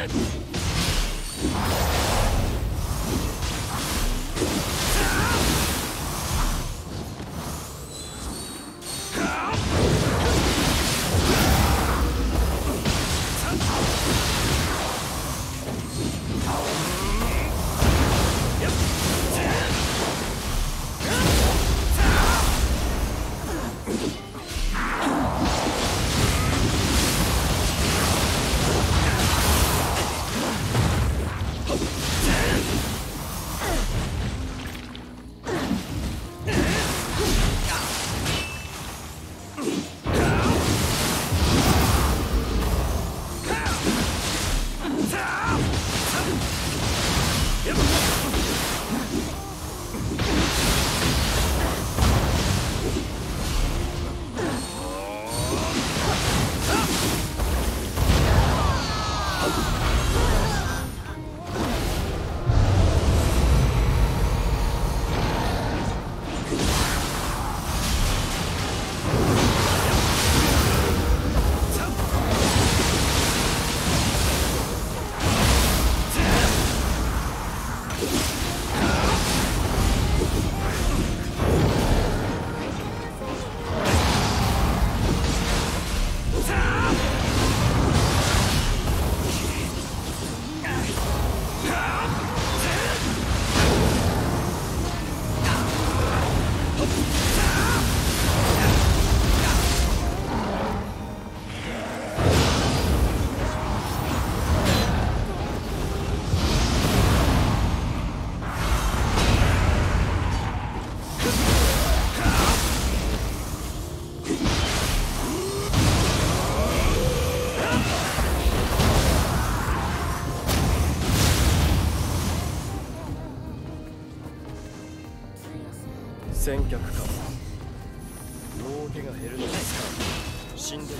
あっ!先客か。儲けが減るのですか。死んでる